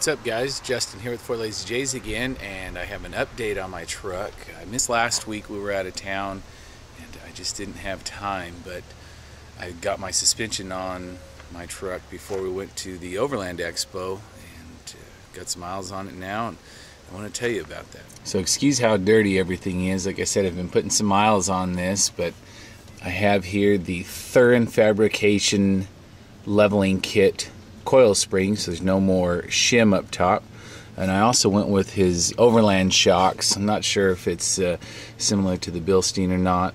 What's up guys, Justin here with Four Lazy J's again and I have an update on my truck. I missed last week, we were out of town and I just didn't have time but I got my suspension on my truck before we went to the Overland Expo and uh, got some miles on it now and I want to tell you about that. So excuse how dirty everything is. Like I said, I've been putting some miles on this but I have here the Thuren Fabrication leveling kit coil spring so there's no more shim up top. And I also went with his overland shocks. I'm not sure if it's uh, similar to the Bilstein or not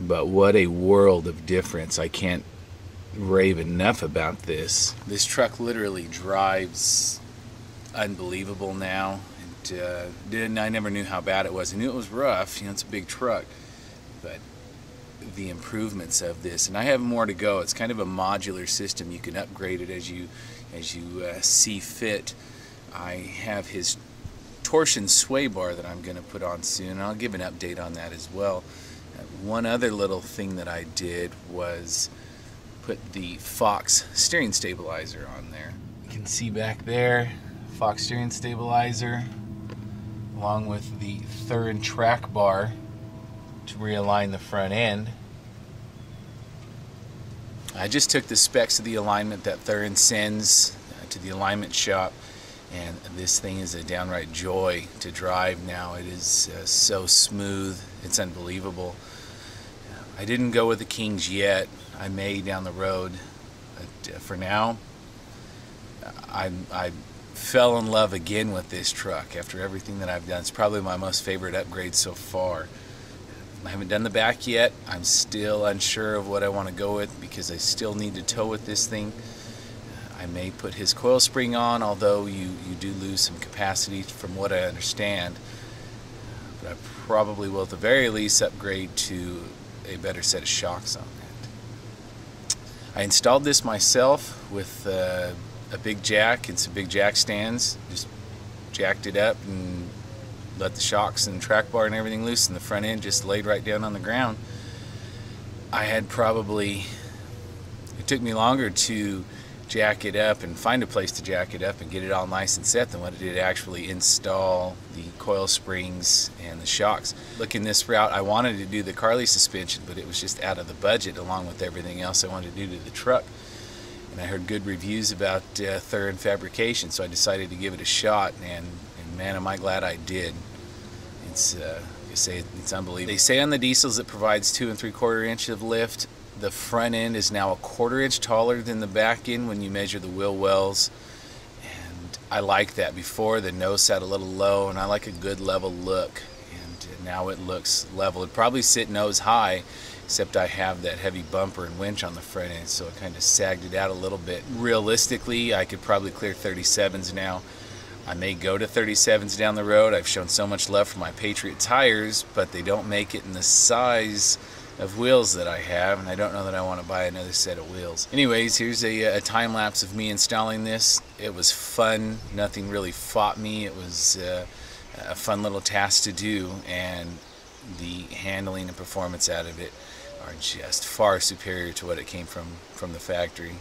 but what a world of difference. I can't rave enough about this. This truck literally drives unbelievable now and uh, I never knew how bad it was. I knew it was rough you know it's a big truck but the improvements of this. And I have more to go. It's kind of a modular system. You can upgrade it as you as you uh, see fit. I have his torsion sway bar that I'm going to put on soon I'll give an update on that as well. Uh, one other little thing that I did was put the Fox steering stabilizer on there. You can see back there Fox steering stabilizer along with the Thuren track bar to realign the front end. I just took the specs of the alignment that Thuren sends uh, to the alignment shop and this thing is a downright joy to drive now. It is uh, so smooth, it's unbelievable. I didn't go with the Kings yet. I may down the road. But uh, for now, I, I fell in love again with this truck after everything that I've done. It's probably my most favorite upgrade so far. I haven't done the back yet. I'm still unsure of what I want to go with because I still need to tow with this thing. I may put his coil spring on, although you, you do lose some capacity from what I understand. But I probably will at the very least upgrade to a better set of shocks on that. I installed this myself with uh, a big jack and some big jack stands. Just jacked it up and let the shocks and track bar and everything loose and the front end just laid right down on the ground. I had probably, it took me longer to jack it up and find a place to jack it up and get it all nice and set than what it did actually install the coil springs and the shocks. Looking this route, I wanted to do the Carli suspension, but it was just out of the budget along with everything else I wanted to do to the truck. And I heard good reviews about uh, Thuren fabrication, so I decided to give it a shot, and, and man, am I glad I did. It's uh, you say it's unbelievable. They say on the diesels it provides two and three quarter inch of lift. The front end is now a quarter inch taller than the back end when you measure the wheel wells. And I like that. Before the nose sat a little low, and I like a good level look. And now it looks level. It'd probably sit nose high, except I have that heavy bumper and winch on the front end, so it kind of sagged it out a little bit. Realistically, I could probably clear 37s now. I may go to 37s down the road. I've shown so much love for my Patriot tires, but they don't make it in the size of wheels that I have, and I don't know that I want to buy another set of wheels. Anyways, here's a, a time lapse of me installing this. It was fun. Nothing really fought me. It was uh, a fun little task to do, and the handling and performance out of it are just far superior to what it came from from the factory.